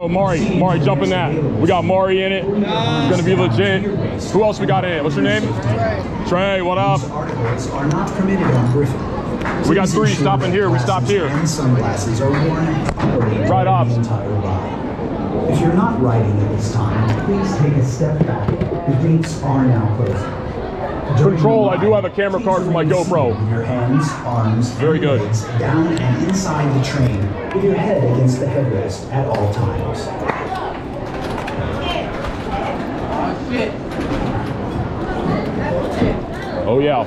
Oh, Mari, Mari, jump in that. We got Mari in it. It's gonna be legit. Who else we got in? What's your name? Trey, what up? Are not permitted on Griffon. We got three stopping here. We stopped here. Sunglasses are worn Right off. If you're not riding at this time, please take a step back. The gates are now closing. Control, I do have a camera card for my GoPro. Your hands, arms, Very good. down and inside the train with your head against the headrest at all times. Oh yeah.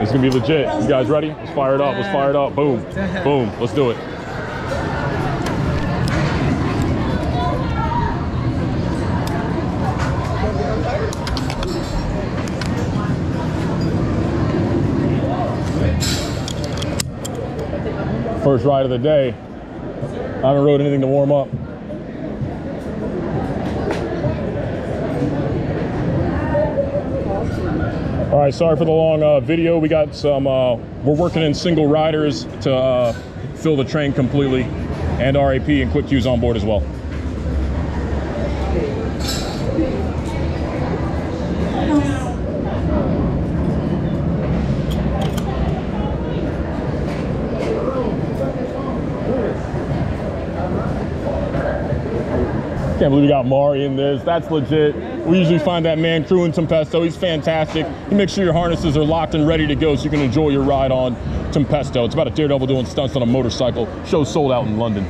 It's gonna be legit. You guys ready? Let's fire it up. Let's fire it up. Boom. Boom. Let's do it. First ride of the day. I haven't rode anything to warm up. All right, sorry for the long uh, video. We got some, uh, we're working in single riders to uh, fill the train completely and RAP and quick queues on board as well. Can't believe we got Mari in this. That's legit. We usually find that man crew in Tempesto. He's fantastic. He makes sure your harnesses are locked and ready to go so you can enjoy your ride on Tempesto. It's about a daredevil doing stunts on a motorcycle. Show sold out in London.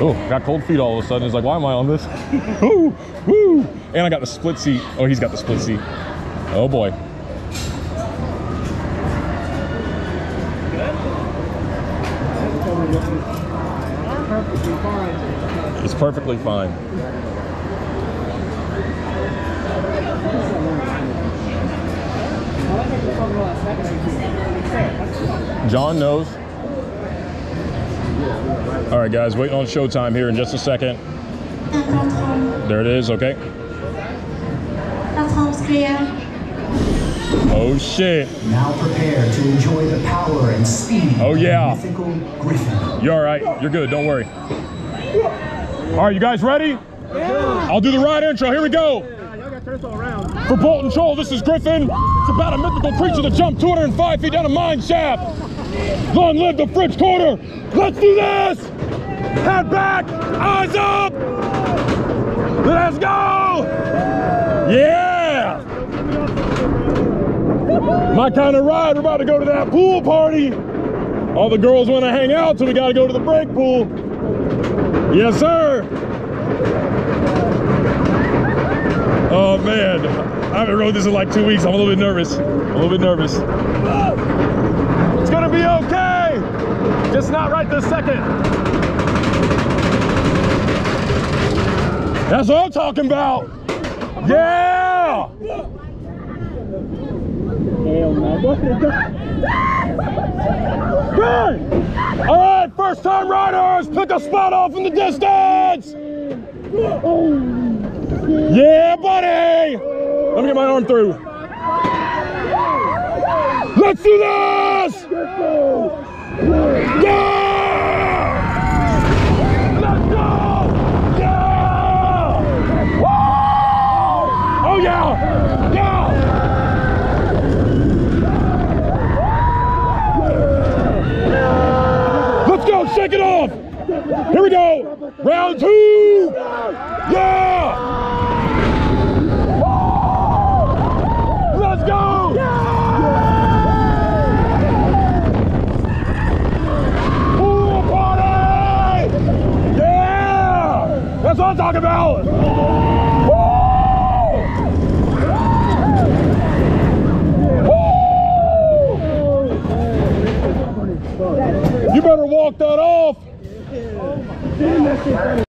Oh, got cold feet all of a sudden. He's like, why am I on this? woo, woo. And I got the split seat. Oh, he's got the split seat. Oh boy. perfectly fine. John knows. All right, guys, waiting on showtime here in just a second. There it is, okay. Oh shit. Now prepare to enjoy the power and speed. Oh yeah. Mythical Griffon. You're all right. You're good. Don't worry. All right, you guys ready? Yeah. I'll do the ride intro. Here we go. Verbolten Troll, this is Griffon. It's about a mythical creature that jumped 205 feet down a mine shaft. Long live the French Quarter. Let's do this. Head back, eyes up. Let's go. Yeah. My kind of ride. We're about to go to that pool party. All the girls want to hang out, so we got to go to the break pool. Yes, sir. Oh man, I haven't rode this in like two weeks. I'm a little bit nervous. I'm a little bit nervous. It's gonna be okay. Just not right this second. That's what I'm talking about. Yeah. Good. First time riders, pick a spot off in the distance. Yeah, buddy. Let me get my arm through. Let's do this. Yeah. Let's go. Yeah. Woo. Oh yeah. Yeah. Let's go, shake it off. Here we go. Round two. Yeah. Let's go. Pool party. Yeah. That's what I'm talking about. Woo! Woo! You better walk that off.